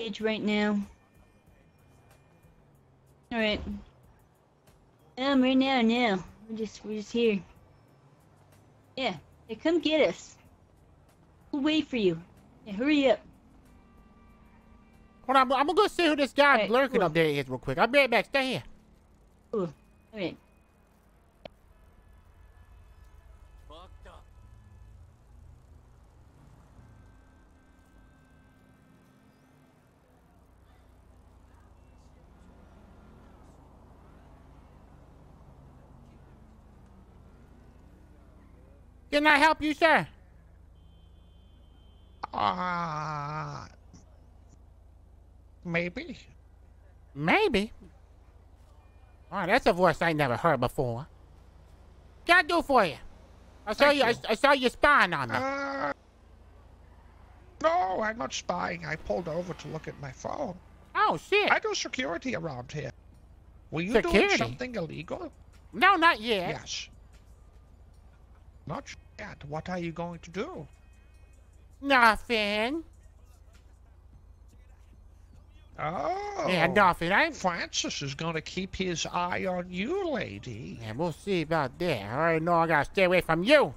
edge right now. All right. Um, right now, now we're just we're just here. Yeah, yeah, come get us. We'll wait for you. Yeah, hurry up. Hold on, I'm gonna go see who this guy Alright, lurking cool. up there is real quick. I'll be right back. Stay here. Cool. All Can I help you, sir? Ah, maybe. Maybe. All right, that's a voice I never heard before. Can I do for you? I saw Thank you. I. I saw you spying on me. Uh, no, I'm not spying. I pulled over to look at my phone. oh shit! I do security around here. Were you Security? doing something illegal? no, not yet. Yes. Not yet. What are you going to do? Nothing. Oh. Yeah, nothing. I. Francis is going to keep his eye on you, lady. Yeah, we'll see about that. I already know I gotta stay away from you.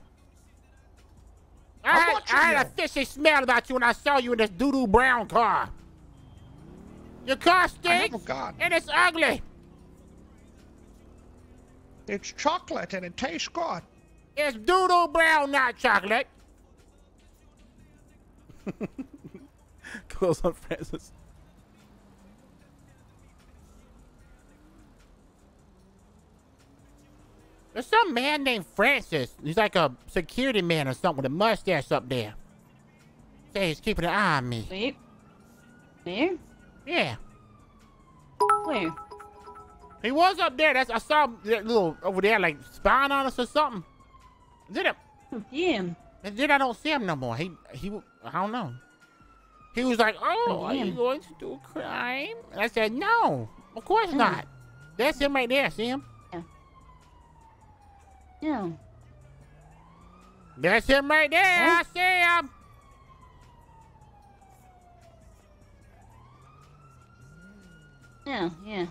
I I'm had, I had a fishy smell about you when I saw you in this doo-doo brown car. Your car stinks, and it's ugly. It's chocolate and it tastes good. It's doo-doo brown, not chocolate. Close on Francis. There's some man named Francis. He's like a security man or something with a mustache up there. Say he's keeping an eye on me. Wait. Where? Yeah. Where? He was up there. That's I saw him that little over there, like spying on us or something. Oh, damn. and then I don't see him no more. He he I don't know. He was like, "Oh, Oh, are you going to do a crime?" And I said, "No, of course Hmm. not." That's him right there. See him? Yeah. That's him right there. Huh? I see him. No. Yeah.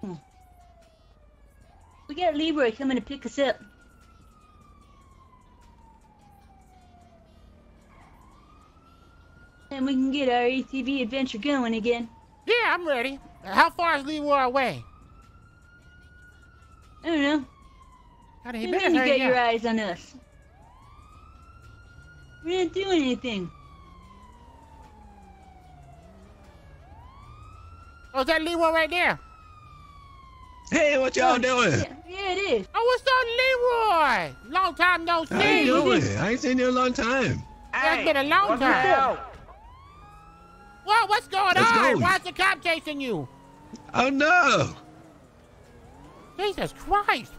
Hmm. We got Libra coming to pick us up. And we can get our ATV adventure going again. Yeah, I'm ready. How far is Leroy away? I don't know. God, he When better you hurry got your up. eyes on us? We're not doing anything. Oh, is that Leroy right there? Hey, what y'all Oh, doing? Yeah, yeah, it is. Oh, what's up, Leroy? Long time no see. How you you doing? I ain't seen you in a long time. It's been a long time. Whoa, what's going Let's on? go. Why's the cop chasing you? Oh no! Jesus Christ.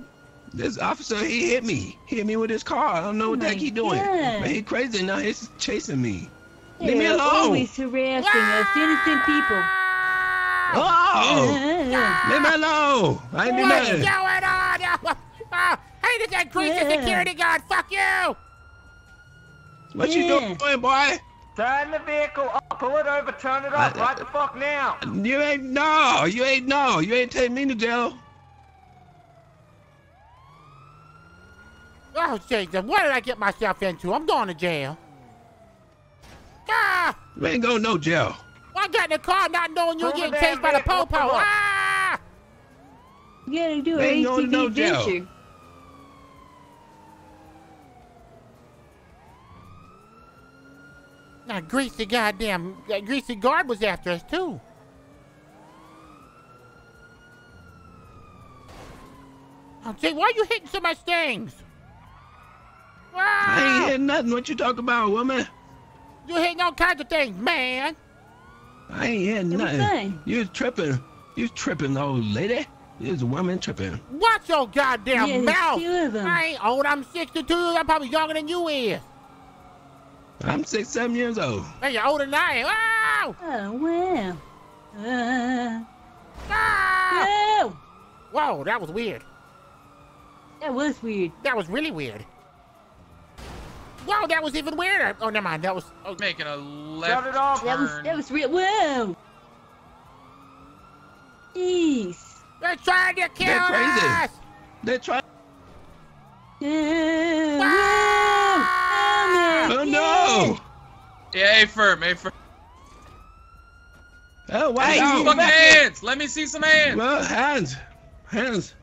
This officer, he hit me. He hit me with his car. I don't know what the my heck he doing. God. But he crazy now. He's chasing me. Leave me They're alone. always harassing us, innocent people. Oh! Uh, Leave me alone! I ain't do What's going on? Oh, hey, this that greasy Yeah. security guard. Fuck you. What you Yeah. doing, boy? Turn the vehicle up, pull it over, turn it up, I- right the fuck now. You ain't no. You ain't no. You ain't taking me to jail. Oh, Jesus. What did I get myself into? I'm going to jail. Ah! You ain't going no jail. I got in the car not knowing you were getting chased by the vehicle. popo. Ah! we gotta do our They ain't going to no jail. adventure. That greasy goddamn, that greasy guard was after us too. Oh, Jay, why are you hitting so much things? I ain't hitting nothing. What you talking about, woman? You hitting all kinds of things, man. I ain't hitting It was nothing. You was tripping. You was tripping, old lady. This woman tripping. Watch your goddamn Yeah, mouth. two of 'em. I ain't old. I'm 62. I'm probably younger than you is. I'm six, seven years old. Hey, you're older than I am. Wow! Oh, wow. Uh, Ah! oh, Whoa, that was weird. that was weird. That was really weird. Whoa, that was even weirder. Oh, never mind. That was. Oh, Making a left Shut it off. turn. That was that was real. Whoa. Jeez. they're trying to kill They're crazy. us. They're trying. Uh, Ah! whoa. Oh no! Yeah, A firm, A firm. Oh Let me wait! see No. some here. hands. Let me see some hands. Well, hands, hands.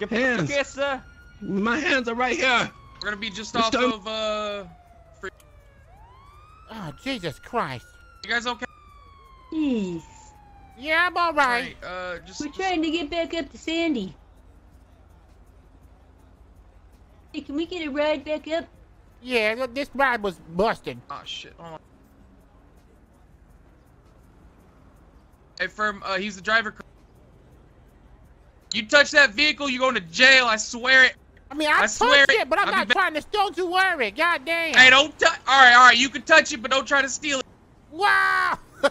Get Hands. Yes, sir. My hands are right here. We're gonna be just This off time- of uh. Free... Oh, Jesus Christ. You guys okay? Jeez. Yeah, I'm all right. Right. Uh, just. We're trying to get back up to Sandy. Hey, can we get a ride back up? Yeah, th- this ride was busted. Oh shit. Hold on. Hey, firm. Uh, he's the driver. You touch that vehicle, you're going to jail. I swear it. I mean, I, I touched swear it, but I'm I'll not trying to. Don't you worry. God damn. Hey, don't touch. All right, all right. You can touch it, but don't try to steal it. Wow.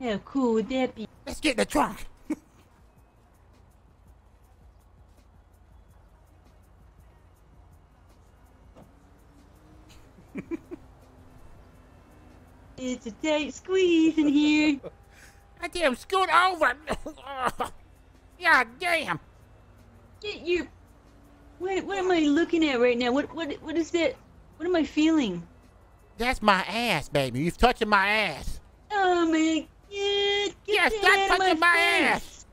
How cool would that be? Let's get in the trunk. It's a tight squeeze in here. I damn, scoot over. yeah, damn. Get your. What, what am I looking at right now? What what what is that? What am I feeling? That's my ass, baby. You're touching my ass. Oh my god! Get Yeah, that stop touching my face. ass.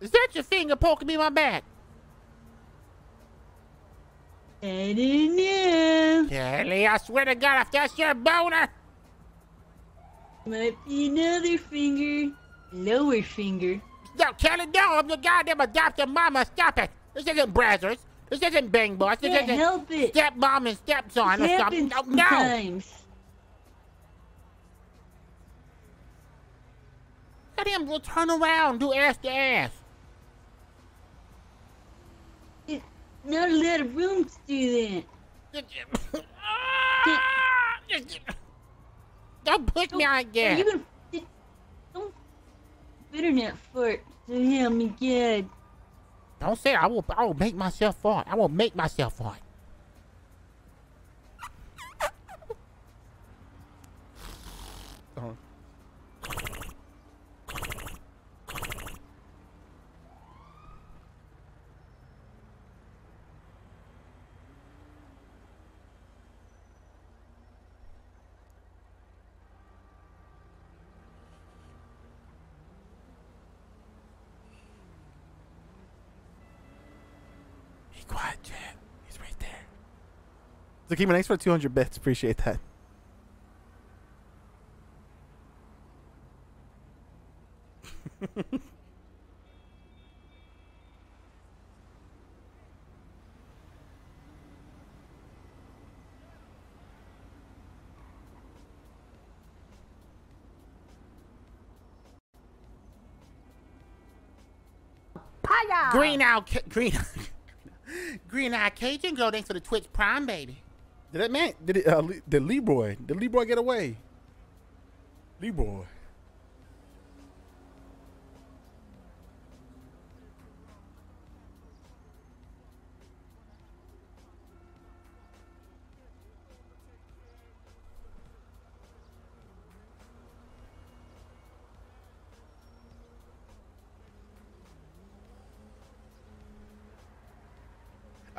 Is that your finger poking me in my back? I don't know. Kelly, I swear to God, if that's your boner. Might be another finger. Lower finger. No, Kelly, no, I'm the goddamn adopted mama. Stop it. This isn't Brazzers. This isn't Bang Bros. This Can't isn't help it. stepmom and stepson It happens No, no. sometimes. Let him go turn around, do ass to ass. It's not a lot of room to do that. Don't push me Are again. you gonna? it- Don't. Better not fart. So help me God. Don't say. I will. I will make myself fart. I will make myself fart. Be quiet, Chad. He's right there. Zakima, thanks for 200 bits. Appreciate that. Green out, green, green eye Cajun girl. Thanks for the Twitch Prime, baby. Did that man? Did it? Uh, Le- did Leroy? Did Leroy get away? Leroy.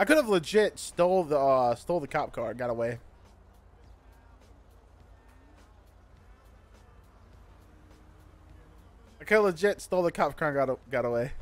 I could have legit stole the uh, stole the cop car, got away. I could have legit stole the cop car, and got got away.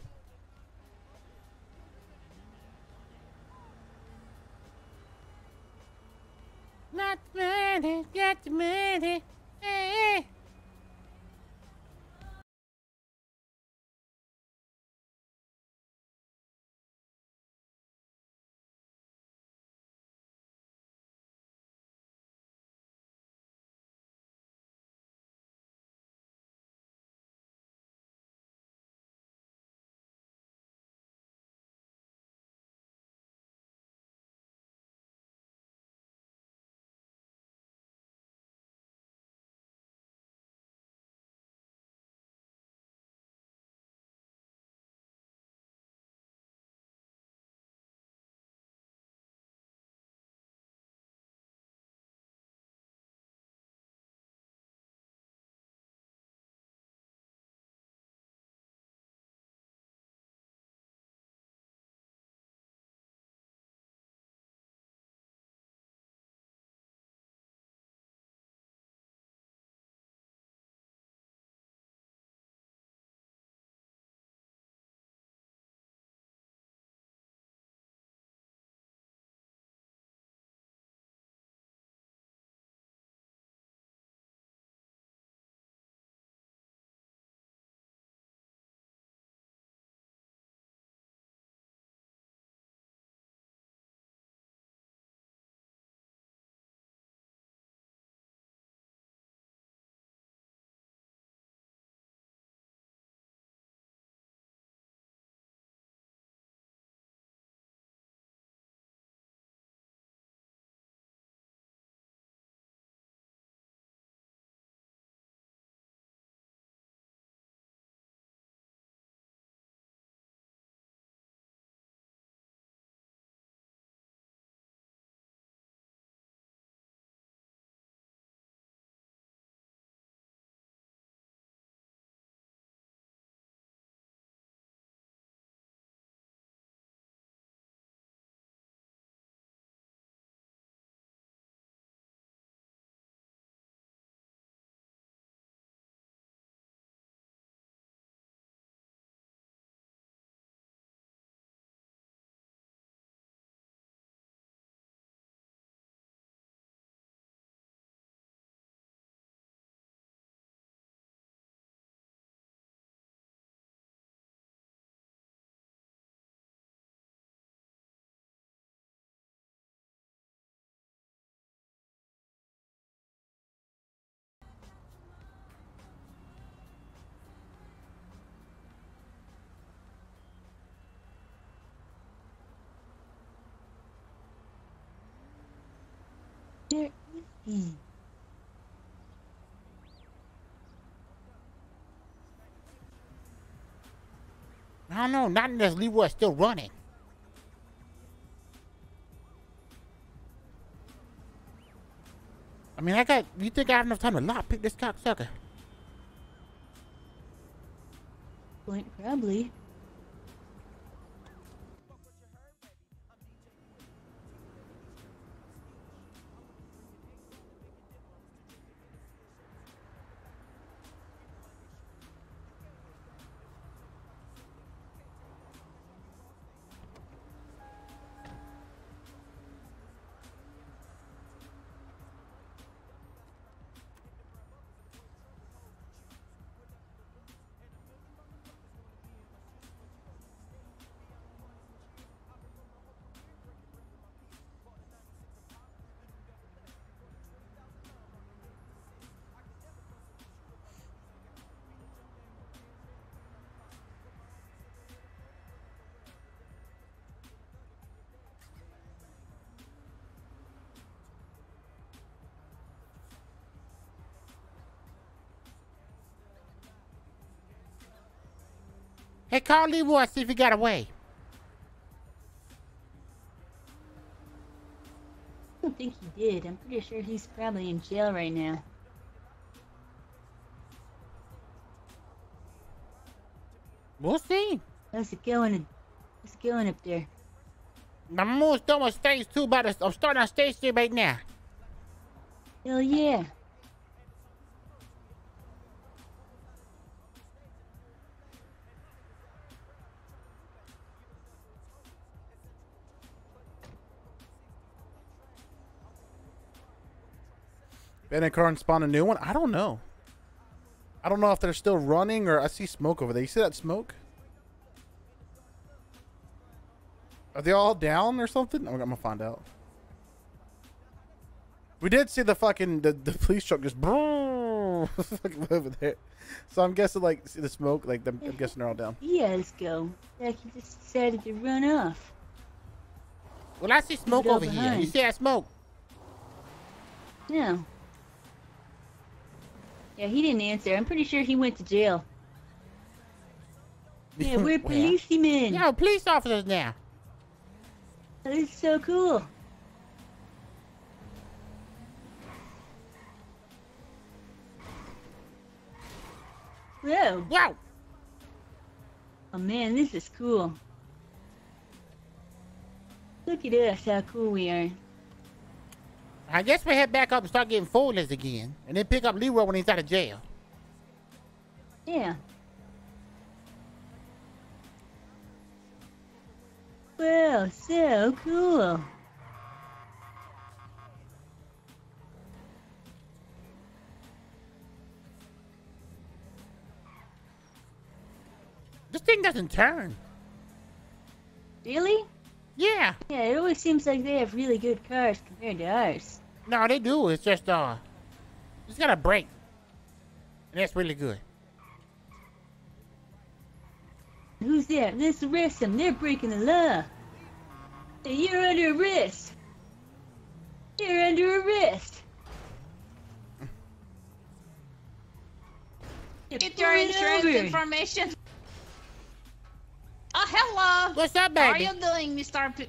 Hmm. I don't know. Not unless Leroy's still running. I mean, I got. You think I have enough time to lock pick this cocksucker? Point probably. Hey, call Leroy. See if he got away. I don't think he did. I'm pretty sure he's probably in jail right now. We'll see. How's it going? How's it going up there? Almost done with stage two, but I'm starting on stage three right now. Hell yeah. Abandoned car and spawn a new one? I don't know. I don't know if they're still running or I see smoke over there. You see that smoke? Are they all down or something? Oh, I'm gonna find out. We did see the fucking the, the police truck just fucking over there. So I'm guessing like see the smoke, like them, I'm guessing they're all down. He has go. Like he just decided to run off. Well, I see smoke go over here. You see that smoke? No. Yeah, he didn't answer. I'm pretty sure he went to jail. Yeah, we're Where? policemen. Yeah, police officers now. This is so cool. Whoa. Wow. Oh man, this is cool. Look at us, how cool we are. I guess we head back up and start getting folders again, and then pick up Leroy when he's out of jail. Yeah. Wow, so cool. This thing doesn't turn. Really? Yeah. Yeah, it always seems like they have really good cars compared to ours. No, they do. It's just uh, it's got a brake, and that's really good. Who's there? Let's arrest them. They're breaking the law. Hey, you're under arrest. You're under arrest. Get your insurance over. information. Hello. What's up, How are you doing, Mr. P-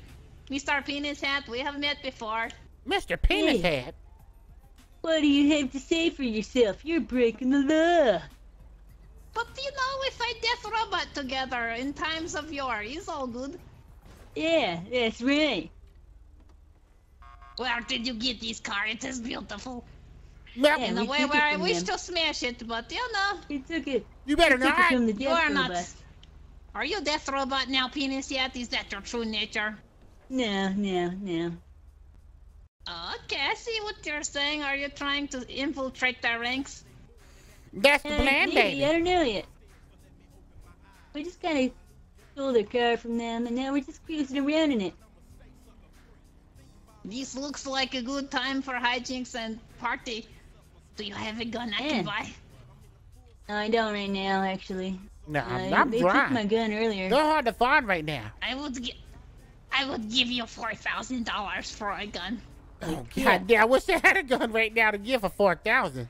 Mr. Penis Hat? We have met before. Mr. Penis Hey. Head. What do you have to say for yourself? You're breaking the law. But you know, we fight Death Robot together in times of yore. It's all good. Yeah, that's right. Where did you get this car? It is beautiful. Well, Yeah, In a we way where I from wish them. to smash it, but you know. You took it. you better You took it not. from the You death are not. Robot. Are you Death Robot now, Penis Yet? Is that your true nature? No, no, no. Okay, I see what you're saying. Are you trying to infiltrate their ranks? That's the Uh, plan, maybe, baby. I don't know yet. We just kind of stole their car from them, and now we're just cruising around in it. This looks like a good time for hijinks and party. Do you have a gun I Yeah. can buy? No, I don't right now, actually. No, Uh, I'm, I'm they took my gun earlier. They're hard to find right now. I would gi- I would give you four thousand dollars for a gun. Oh, Yeah. God damn. I wish I had a gun right now to give for 4000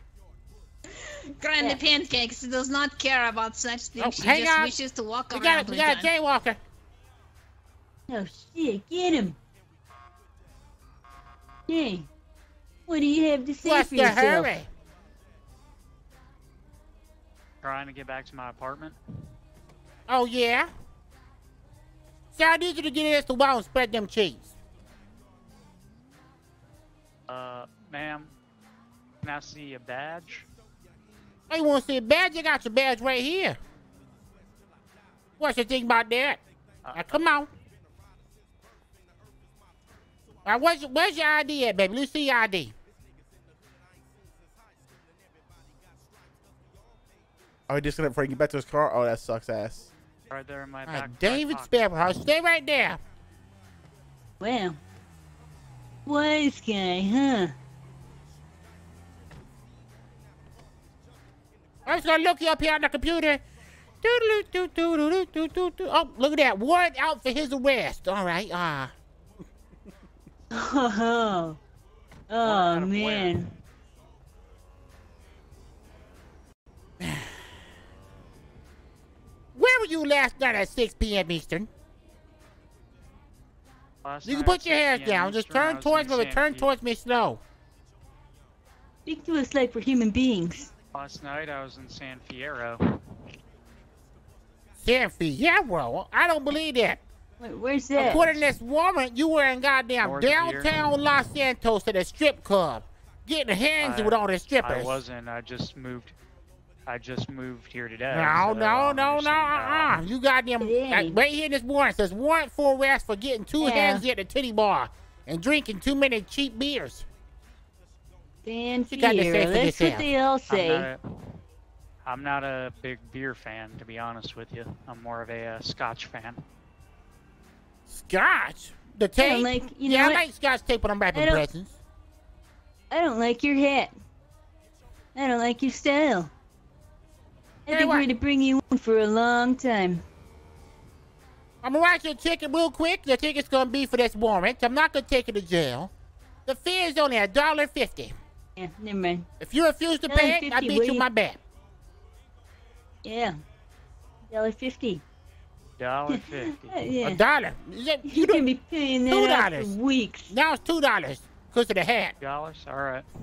Granny Yeah. Pancakes does not care about such things. Oh, she hang just on. wishes to walk We around got, a, we got a gun. jaywalker. Oh shit, get him. Hey, what do you have to say What's for the yourself? hurry? Trying to get back to my apartment. Oh, yeah? So I need you to get in this wall and spread them cheese. Uh, ma'am, can I see a badge? Oh, you want to see a badge? You got your badge right here. What's your thing about that? Uh, Now, come on. Now, where's, your- where's your ID at, baby? Let's see your ID. Are we just gonna bring you back to his car? Oh, that sucks ass. right there in my Uh, back. back David pocket. Sparrow. Stay right there. Wow. Wise guy, huh? I'm just gonna look you up here on the computer. Doo-doo-doo-doo-doo-doo-doo-doo. Oh, look at that. Warrant out for his arrest. All right. Ah. Oh, oh out of man. Where you last night at 6 p.m. Eastern? Last You can put your hands down. Just Eastern, I turn towards me, but turn towards me slow. Speak to us like we're human beings. Last night I was in San Fierro. San Fierro? I don't believe that. Wait, where's that? According to this warrant, you were in goddamn North of here. downtown Los Santos at a strip club, getting handsy I- with all the strippers. I wasn't. I just moved. I just moved here today. No, so no, no, no, uh-uh. You goddamn, Hey. uh, right here in this warrant says warrant for arrest for getting two Yeah. handsy at the titty bar and drinking too many cheap beers. Fan You got to say Fiero. for That's yourself. what they all I'm not, a, I'm not a big beer fan, to be honest with you. I'm more of a uh, Scotch fan. Scotch? The I tape? don't like, you yeah, know I what? like Scotch tape when I'm wrapping I presents. I don't like your hat. I don't like your style. I Hey, think what? we're to bring you in for a long time. I'm gonna write you a ticket real quick. The ticket's gonna be for this warrant. I'm not gonna take you to jail. The fee is only a dollar fifty. Yeah, never mind. If you refuse to pay it, I $1.50, beat you you? my bet. Yeah. Dollar fifty. Dollar fifty. Yeah. A dollar. Is You You can don't, be paying Two that out for dollars. weeks. now it's two dollars because of the hat. Dollars. All right.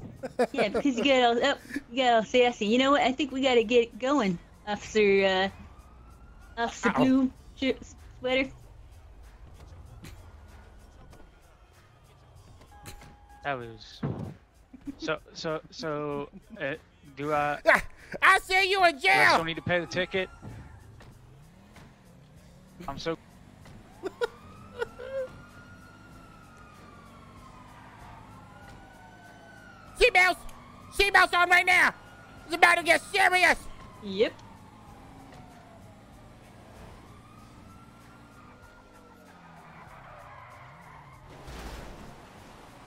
Yeah, because you got all oh, you got all sassy. You know what? I think we got to get going, Officer. Uh, Officer Uh-oh. Blue shirt, sweater. That was. So so so. Uh, do I? I say you in jail. Do I still jail. need to pay the ticket? I'm so. Seatbelts on right now. It's about to get serious. Yep.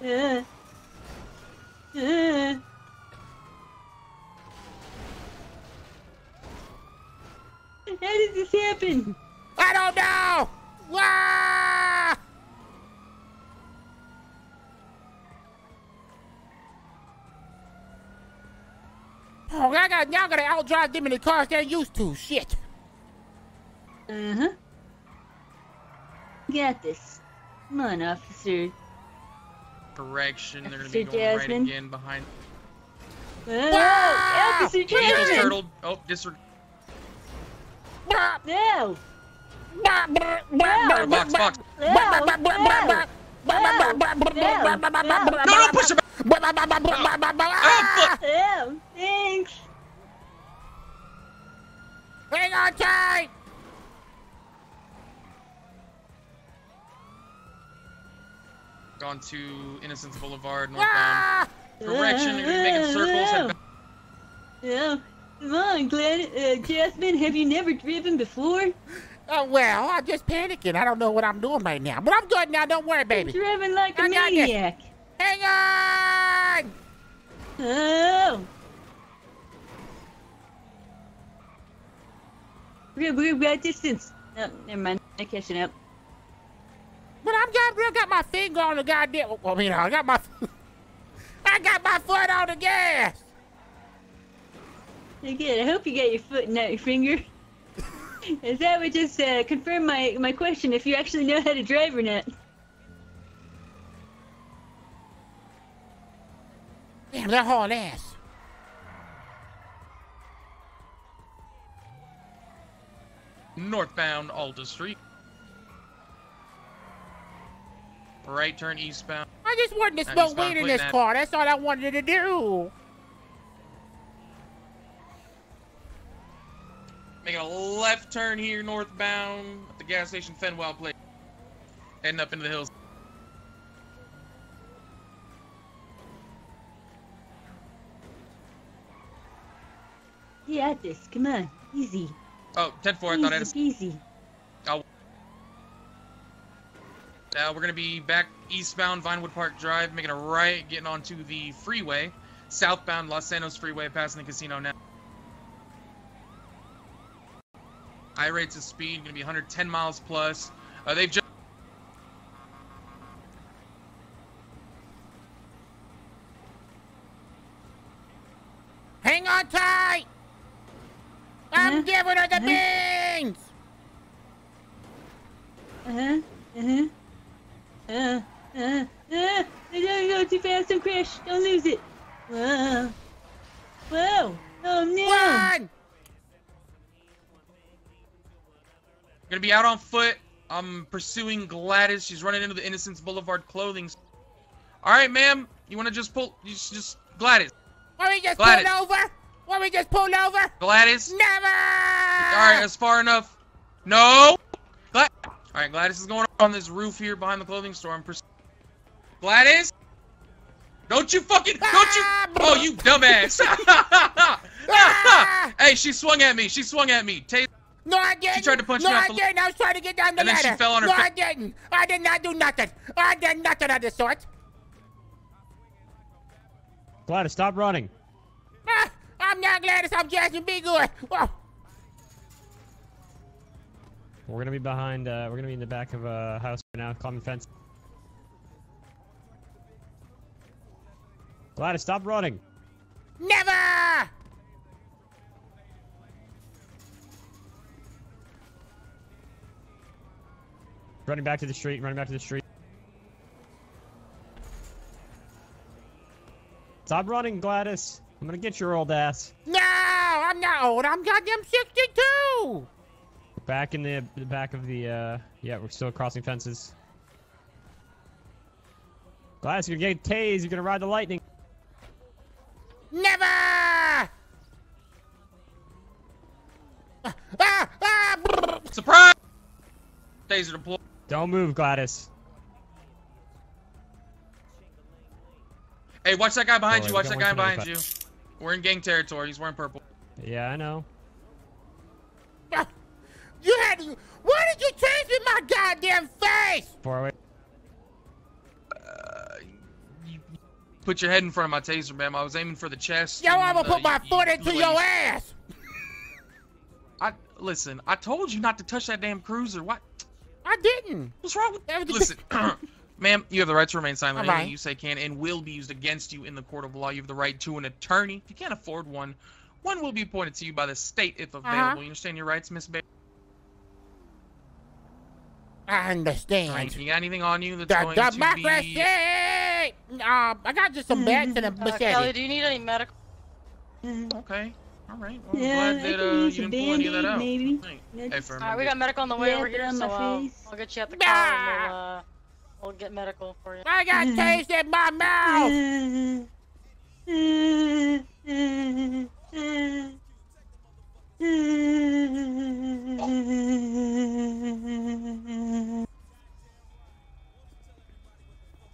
Uh, uh. How did this happen? I don't know. Wah! Oh, I got now I gotta outdrive them in the cars they're used to. Shit. Uh huh. Got this. Come on, officer. Correction. They're gonna Officer be going right Jasmine? again behind. Oh, Wow! Officer He just Jasmine! turtled. Oh, disregard. Bah, No! bah, bah, bah, bah, Box, bah, box. No! No! No, don't push him back. Damn, thanks. Hang on tight. Gone to Innocence Boulevard, northbound. Correction, you're making circles. Head. Yeah. Come on, Glenn. Uh, Jasmine, have you never driven before? Oh, well, I'm just panicking. I don't know what I'm doing right now. But I'm good now. Don't worry, baby. You're Driving like a I this. maniac. Hang on! Oh. We're, we're right distance. Oh, never mind. I'm catching up. But I'm got, I got my finger on the goddamn. I mean, I got my. I got my foot on the gas. Again, I hope you got your foot and not your finger. As that would just uh, confirm my, my question if you actually know how to drive or not. Damn, that hard ass. Northbound Alta Street. Right turn eastbound. I just wanted to Now smoke weed in this car. That's all I wanted to do. Making a left turn here northbound at the gas station Fenwell Place. Heading up into the hills. Got this. Come on. Easy. Oh, 10 4, I thought I had a Easy peasy. Uh, we're gonna be back eastbound Vinewood Park Drive, making a right, getting onto the freeway, southbound Los Santos Freeway, passing the casino now. High rates of speed, gonna be 110 miles plus. Uh, they've just gonna be out on foot. I'm pursuing Gladys. She's running into the Innocence Boulevard clothing. All right, ma'am. You wanna just pull? You just Gladys. Want we just Gladys. pull over? Want we just pull over? Gladys. Never. All right, that's far enough. No. Glad- All right, Gladys is going on this roof here behind the clothing store. I'm pursuing. Gladys. Don't you fucking don't you Ah, Oh you dumbass! Ah! hey, she swung at me. She swung at me. Tay- No, I didn't. tried to punch no, me off I the- didn't. I was trying to get down the And then ladder. she fell on her No, I didn't. I did not do nothing. I did nothing of the sort. Gladys, stop running. Ah, I'm not Gladys. I'm Jasmine. Be good. Oh, We're gonna be behind. Uh, we're gonna be in the back of a house right now, climbing fence. Gladys, stop running. never. Running back to the street. Running back to the street. Stop running, Gladys. I'm gonna get your old ass. No, I'm not old. I'm goddamn 62. Back in the, the back of the. Uh, yeah, we're still crossing fences. Gladys, you're gonna get tased. You're gonna ride the lightning. Never. Ah, ah, ah. Surprise! Taser deployed. Don't move, Gladys. Hey, watch that guy behind Alright, you. Watch that guy behind tonight, you. We're in gang territory. He's wearing purple. Yeah, I know. You had to. Why did you change me my goddamn face? Far away. Uh, you put your head in front of my taser, ma'am. I was aiming for the chest. Yo, and, I'm gonna uh, put my you- foot you- into your ass. I listen. I told you not to touch that damn cruiser. What? I didn't. What's wrong with? That was- Listen, ma'am. You have the right to remain silent. All Anything you say can and will be used against you in the court of law. You have the right to an attorney. If you can't afford one, one will be appointed to you by the state if available. Uh-huh. You understand your rights, Miss Bailey? I All right, understand. You got anything on you that's The going to democracy. be? Um, I got just some bats and a Uh, Kelly, machete. do you need any medical? Okay. All right. Well, I'm Yeah, glad I that uh, you didn't pull any of that Band-Aid, out. maybe. Hey, Yeah, hey, Alright, we got medical on the way Yeah, over put it here, on so my I'll, get you at the car and we'll, uh, we'll get medical for you. I got taste in my mouth.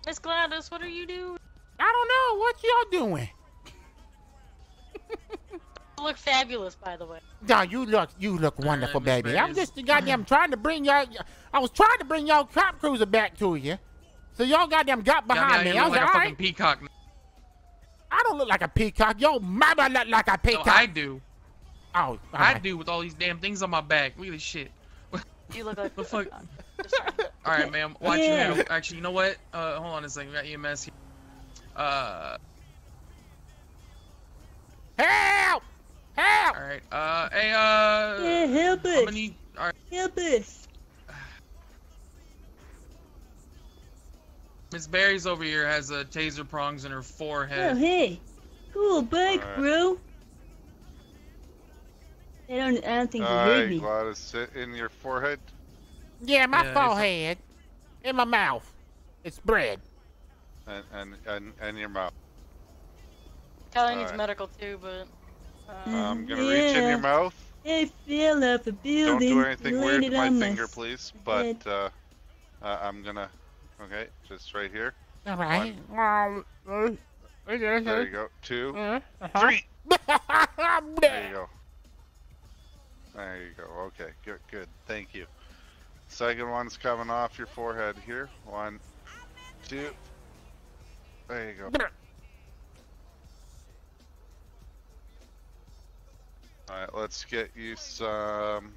Miss Gladys, what are you doing? I don't know what y'all doing. You look fabulous, by the way. No, you look, you look wonderful, Miss baby. I'm Bates. just goddamn trying to bring y'all. I was trying to bring y'all cop cruiser back to you, so y'all goddamn got got behind me me. out I here was like like, a fucking right. peacock. I don't look like a peacock. Yo, mama look like a No, peacock. I do. Oh, all I do with all these damn things on my back. Look at this shit. You look like The fuck? All right, ma'am. Watch Yeah. you. Actually, you know what? Uh, hold on a second. We got EMS here. Uh, Help! Help! all right. Uh, hey, uh, Yeah, help I'm us. gonna need. All right, Help us. Miss Barry's over here has a taser prongs in her forehead. Oh, hey. Cool bike, Alright. bro. I don't, I don't think you All heard right, me. Gladys, sit in your forehead. Yeah, my Yeah, if- forehead. In my mouth. It's bread. And, and, and, and your mouth. Kelly needs Alright. medical too, but. I'm gonna reach in your mouth. I fell off a Don't building. do anything weird with my on finger, s- please. But uh, uh, I'm gonna. Okay, just right here. All right. Uh, There you go. Two, uh, three. uh-huh. There you go. There you go. Okay, good, good. Thank you. Second one's coming off your forehead here. One, two. There you go. Alright, let's get you some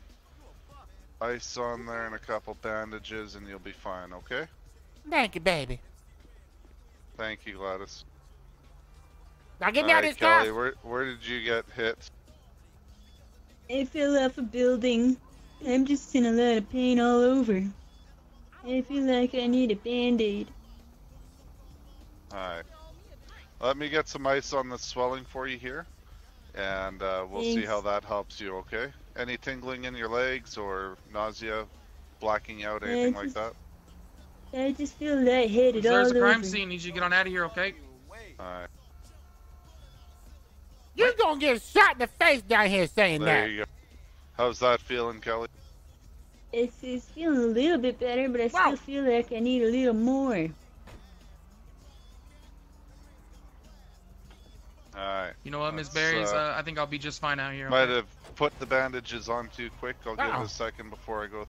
ice on there and a couple bandages and you'll be fine, okay? Thank you, baby. Thank you, Gladys. Now get me All out of Alright, this car. Kelly, where, where did you get hit? I fell off a building. I'm just in a lot of pain all over. I feel like I need a band-aid. Alright. Let me get some ice on the swelling for you here. And uh, we'll see how that helps you, okay? Any tingling in your legs or nausea, blacking out, Yeah, anything like that? I just feel lightheaded all There's a crime over. scene. Need you to get on out of here, okay? Alright. You're gonna get shot in the face down here saying There that. you go. How's that feeling, Kelly? It's, it's feeling a little bit better, but I still feel like I need a little more. Alright. You know what, Miss Let's, Barry's? uh, Uh, I think I'll be just fine out here. Might okay? have put the bandages on too quick. I'll give it a second before I go